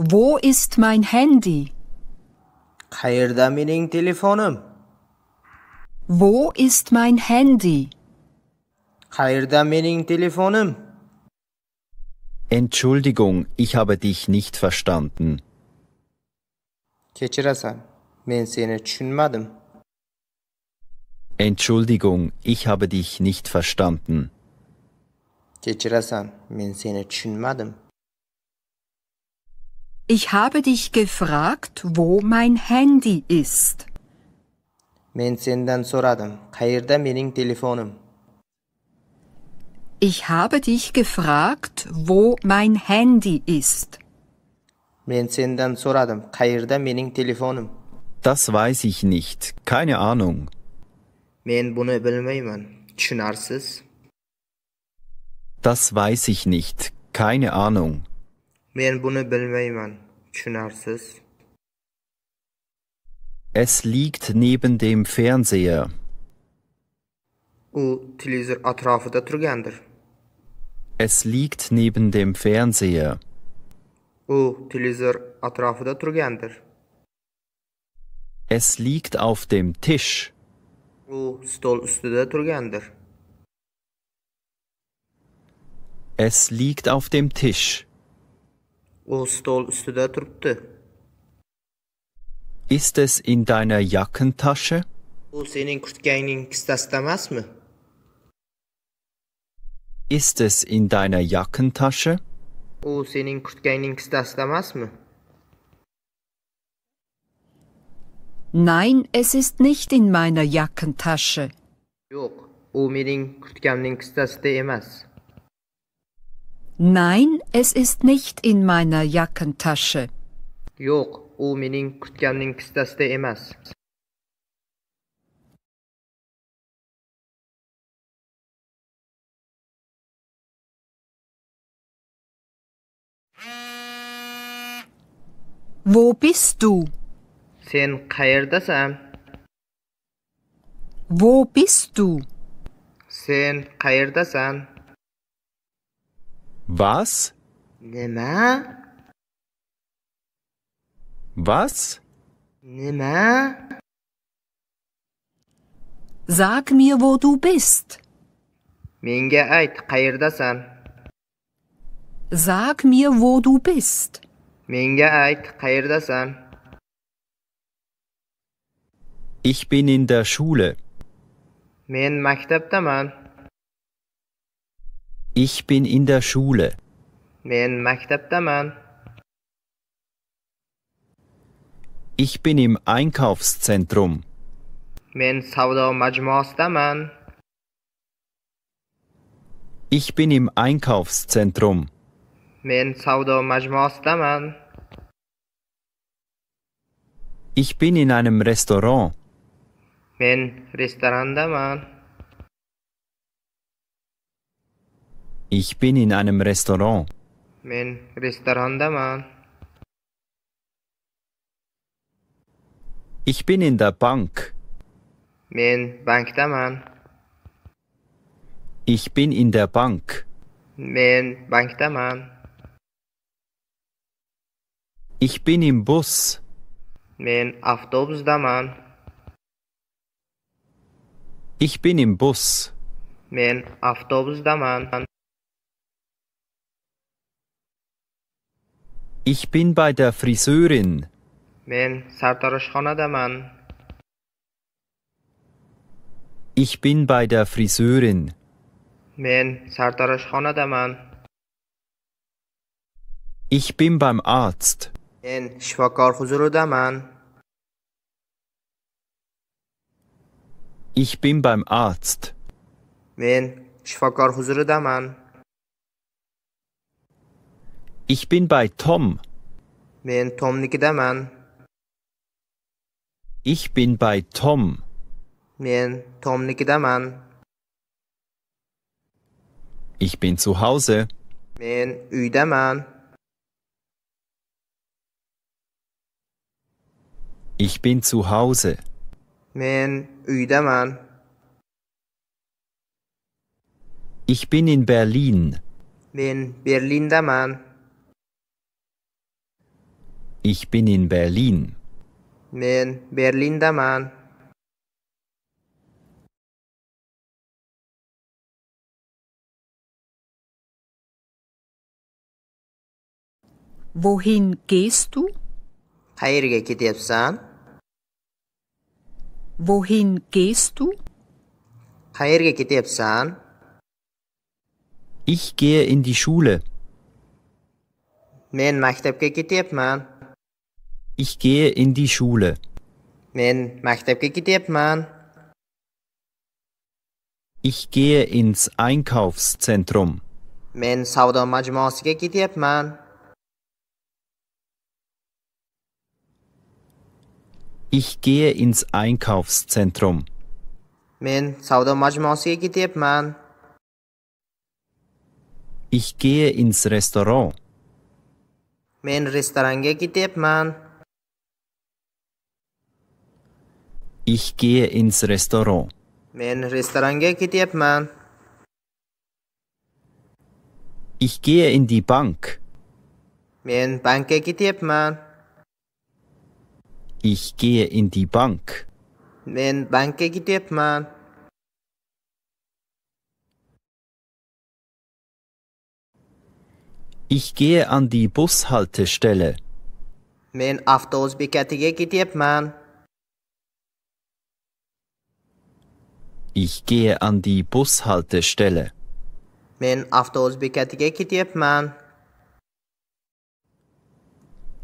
Wo ist mein Handy? qayerda mening telefonim Wo ist mein Handy? qayerda mening telefonim Entschuldigung, ich habe dich nicht verstanden. kechirasan men seni tushunmadim Entschuldigung, ich habe dich nicht verstanden. kechirasan men seni tushunmadim Ich habe dich gefragt, wo mein Handy ist. men sendan so'radim qayerda mening telefonim Ich habe dich gefragt, wo mein Handy ist. men sendan so'radim qayerda mening telefonim Das weiß ich nicht. Keine Ahnung. men buni bilmayman tushunarsiz Das weiß ich nicht. Keine Ahnung. Men buni bilmayman tushunarsiz Es liegt neben dem Fernseher. u televizor atrofida turgandir Es liegt neben dem Fernseher. u televizor atrofida turgandir Es liegt auf dem Tisch. u stol ustida turgandir Es liegt auf dem Tisch. U stol ustida turibdi Ist es in deiner Jackentasche? u sening kurtkangning kistasida emasmi Ist es in deiner Jackentasche? u sening kurtkangning kistasida emasmi Nein, es ist nicht in meiner Jackentasche. yo'q u mening kurtkamning kistasida emas Nein, es ist nicht in meiner Jackentasche. yo'q u mening kurtkamning kistasida emas Wo bist du? sen qayerdasan Wo bist du? sen qayerdasan Was? nima Was? nima Sag mir, wo du bist. menga ayt qayerdasan Sag mir, wo du bist. menga ayt qayerdasan Ich bin in der Schule. men maktabdaman Ich bin in der Schule. men maktabdaman Ich bin im Einkaufszentrum. men savdo majmuasidaman Ich bin im Einkaufszentrum. men savdo majmuasidaman Ich bin in einem Restaurant. men restorandaman Ich bin in einem Restaurant. men restorandaman Ich bin in der Bank. men bankdaman Ich bin in der Bank. men bankdaman Ich bin im Bus. men avtobusdaman Ich bin im Bus. men avtobusdaman Ich bin bei der Friseurin. men sartaroshxonadaman Ich bin bei der Friseurin. men sartaroshxonadaman Ich bin beim Arzt. men shifokor huzuridaman Ich bin beim Arzt. men shifokor huzuridaman Ich bin bei Tom. men tomnikidaman Ich bin bei Tom. men tomnikidaman Ich bin zu Hause. men uydaman Ich bin zu Hause. men uydaman Ich bin in Berlin. men berlindaman Ich bin in Berlin. Men Berlindaman. Wohin gehst du? Qayerga ketyapsan? Wohin gehst du? Qayerga ketyapsan? Ich gehe in die Schule. Men maktabga ketyapman. Ich gehe in die Schule. Men maktabga. Ich gehe ins Einkaufszentrum. Men savdo majmuasiga. Ich gehe ins Einkaufszentrum. Men savdo majmuasiga. Ich gehe ins Restaurant. Men restoranga ketyapman. Ich gehe ins Restaurant. Men restoranga ketyapman. Ich gehe in die Bank. Men bankka ketyapman. Ich gehe in die Bank. Men bankka ketyapman. Ich gehe an die Bushaltestelle. Men avtobus bekatiga ketyapman. Ich gehe an die Bushaltestelle. Men avtobus bekatiga ketyapman.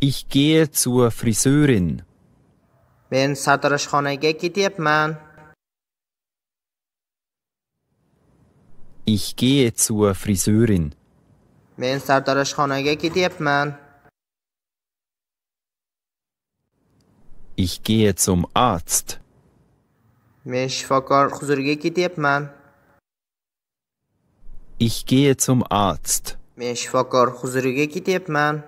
Ich gehe zur Friseurin. Men sartaroshxonaga ketyapman. Ich gehe zur Friseurin. Men sartaroshxonaga ketyapman. Ich gehe zum Arzt. Men shifokor huzuriga ketyapman. Ich gehe zum Arzt. Men shifokor huzuriga ketyapman.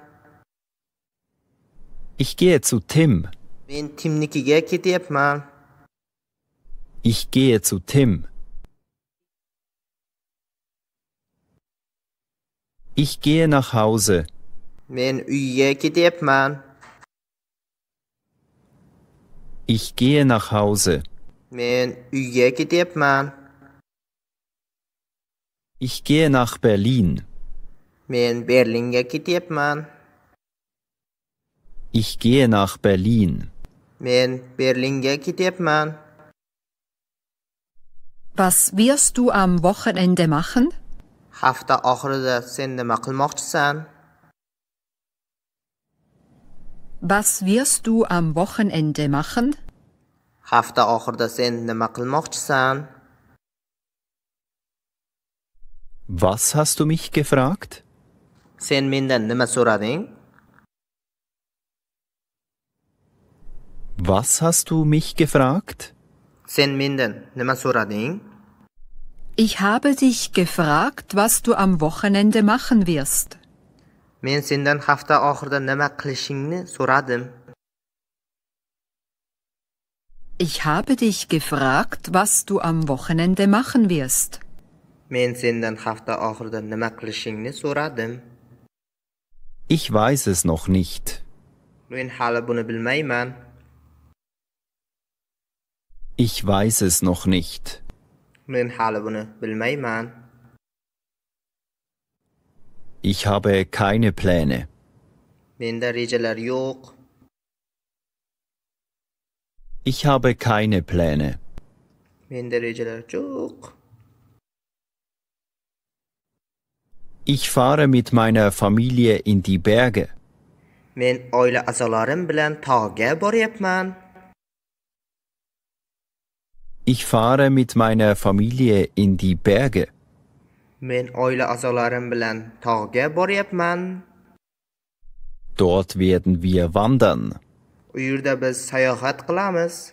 Ich gehe zu Tim. Men timnikiga ketyapman. Ich gehe zu Tim. Ich gehe nach Hause. Men uyga ketyapman. Ich gehe nach Hause. Men uyga ketyapman. Ich gehe nach Berlin. Men Berlinga ketyapman. Ich gehe nach Berlin. Men Berlinga ketyapman. Was wirst du am Wochenende machen? Hafta oxirida sen nima qilmoqchisan? Was wirst du am Wochenende machen? Hafta oxirida sen nima qilmoqchisan? Was hast du mich gefragt? Sen mendan nima so'rading? Was hast du mich gefragt? Sen mendan nima so'rading? Ich habe dich gefragt, was du am Wochenende machen wirst. Men sendan hafta oxirida nima qilishingni so'radim. Ich habe dich gefragt, was du am Wochenende machen wirst. Men sendan hafta oxirida nima qilishingni so'radim. Ich weiß es noch nicht. Men hali buni bilmayman. Ich weiß es noch nicht. Men hali buni bilmayman. Ich habe keine Pläne. Menda rejalar yo'q. Ich habe keine Pläne. Ich fahre mit meiner Familie in die Berge. Men oila a'zolarim bilan tog'ga boryapman. Ich fahre mit meiner Familie in die Berge. Men oila a'zolarim bilan tog'ga boryapman. Dort werden wir wandern. U yerda biz sayohat qilamiz.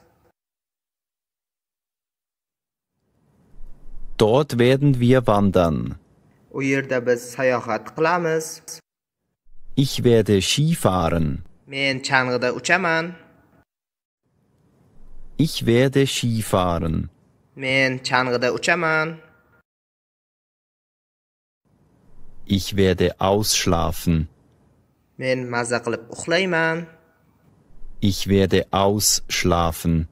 Dort werden wir wandern. U yerda biz sayohat qilamiz. Ich werde Ski fahren. Men chang'ida uchaman. Ich werde Ski fahren. Men chang'ida uchaman. Ich werde ausschlafen. Men maza qilib uxlayman. Ich werde ausschlafen.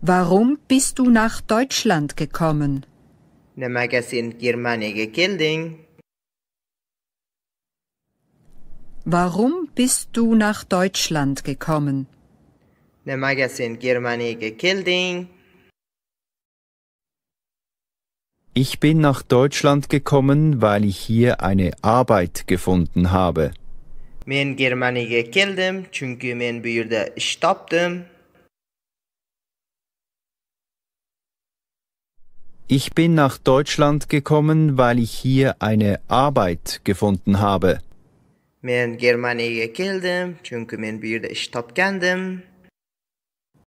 Warum bist du nach Deutschland gekommen? Kelding? Warum bist du nach Deutschland gekommen? Kelding? Ich bin nach Deutschland gekommen, weil ich hier eine Arbeit gefunden habe. Men Germaniyaga keldim, chunki men bu yerda ish topdim. Ich bin nach Deutschland gekommen, weil ich hier eine Arbeit gefunden habe. Men Germaniyaga keldim, chunki men bu yerda ish topgandim.